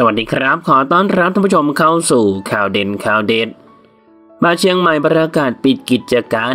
สวัสดีครับ ขอต้อนรับท่านผู้ชมเข้าสู่ข่าวเด่นข่าวเด็ดมาเชียงใหม่ประกาศปิดกิจการ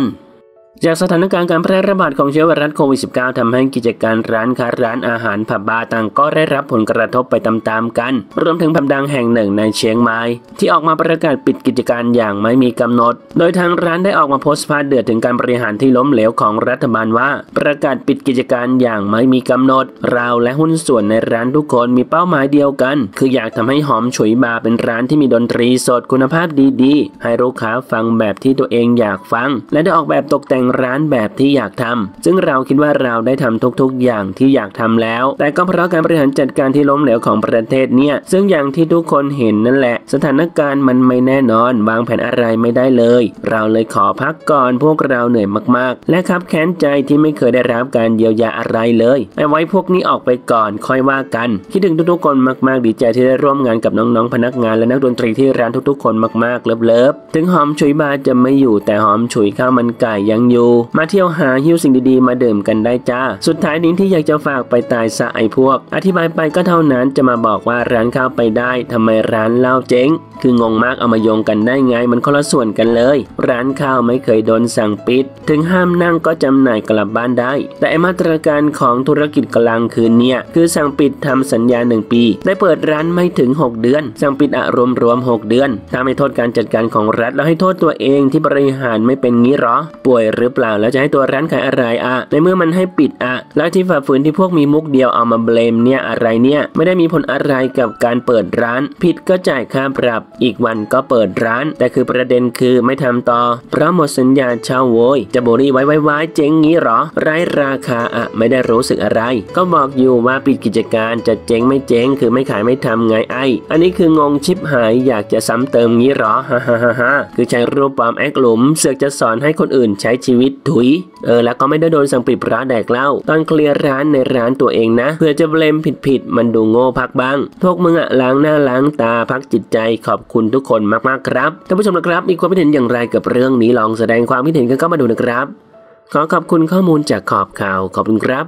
จากสถานการณ์การแพร่ระบาดของเชื้อไวรัสโควิด -19 ทำให้กิจการร้านค้าร้านอาหารผับบาร์ต่างก็ได้รับผลกระทบไปตามๆกัน รวมถึงผับดังแห่งหนึ่งในเชียงใหม่ที่ออกมาประกาศปิดกิจการอย่างไม่มีกำหนด โดยทางร้านได้ออกมาโพสต์พาดเดือดถึงการบริหารที่ล้มเหลวของรัฐบาลว่า ประกาศปิดกิจการอย่างไม่มีกำหนด เราและหุ้นส่วนในร้านทุกคนมีเป้าหมายเดียวกัน คืออยากทำให้หอมฉุยบาร์เป็นร้านที่มีดนตรีสดคุณภาพดีๆ ให้ลูกค้าฟังแบบที่ตัวเองอยากฟัง และได้ออกแบบตกแต่งร้านแบบที่อยากทำซึ่งเราคิดว่าเราได้ทำทุกๆ อย่างที่อยากทำแล้ว แต่ก็เพราะการบริหารจัดการที่ล้มเหลวของประเทศเนี่ย ซึ่งอย่างที่ทุกคนเห็นนั่นแหละ สถานการณ์มันไม่แน่นอน วางแผนอะไรไม่ได้เลย เราเลยขอพักก่อนพวกเราเหนื่อยมากๆ และครับแค้นใจที่ไม่เคยได้รับการเยียวยาอะไรเลยเอาไว้พวกนี้ออกไปก่อนค่อยว่ากัน คิดถึงทุกๆคนมากๆ ดีใจที่ได้ร่วมงานกับน้องๆพนักงานและนักดนตรีที่ร้านทุกๆ คนมากๆเลิฟๆถึงหอมฉุยบาจะไม่อยู่แต่หอมฉุยข้าวมันไก่ยังอยมาเที่ยวหาหิ้วสิ่งดีๆ มาดื่มกันได้จ้า สุดท้ายนี้ที่อยากจะฝากไปตายซะไอพวก อธิบายไปก็เท่านั้นจะมาบอกว่าร้านข้าวไปได้ทำไมร้านเหล้าเจ๊ง คืองงมากเอามาโยงกันได้ไงมันคนละส่วนกันเลย ร้านข้าวไม่เคยโดนสั่งปิด ถึงห้ามนั่งก็จำหน่ายกลับบ้านได้ แต่มาตรการของธุรกิจกลางคืนเนี่ยคือสั่งปิดทำสัญญาหนึ่งปี ได้เปิดร้านไม่ถึง 6 เดือน สั่งปิดอะรวมรวม 6 เดือน ถ้าไม่โทษการจัดการของรัฐแล้วให้โทษตัวเองที่บริหารไม่เป็นงี้หรอ ป่วยหรือเปล่า แล้วจะให้ตัวร้านขายอะไรอะในเมื่อมันให้ปิดอะแล้วที่ฝ่าฝืนที่พวกมีมุกเดียวเอามาเบลมเนี่ยอะไรเนี่ยไม่ได้มีผลอะไรกับการเปิดร้าน ผิดก็จ่ายค่าปรับ อีกวันก็เปิดร้าน แต่คือประเด็นคือไม่ทำต่อ เพราะหมดสัญญาเช่าโวยจะบุรีไว้ไว้ไว้เจ๊งงี้หรอไร้ราคาอะไม่ได้รู้สึกอะไร ก็บอกอยู่ว่าปิดกิจการจะเจ๊งไม่เจ๊งคือไม่ขายไม่ทำไงไอ อันนี้คืองงชิบหายอยากจะซ้ำเติมงี้หรอฮ่าฮ่าฮ่าฮ่าคือใช้รูปปลอมแอคหลุมเสือกจะสอนให้คนอื่นใช้ชีวิตถุย เออ แล้วก็ไม่ได้โดนสั่งปิดร้านแดกเล่าตอนเคลียร์ร้านในร้านตัวเองนะ เพื่อจะเบลมผิดๆมันดูโง่พักบ้าง พวกมึงอะล้างหน้าล้างตาพักจิตใจขอบคุณทุกคนมากๆครับท่านผู้ชมนะครับมีความคิดเห็นอย่างไรกับเรื่องนี้ลองแสดงความคิดเห็นกันเข้ามาดูนะครับ ขอขอบคุณข้อมูลจากขอบข่าวขอบคุณครับ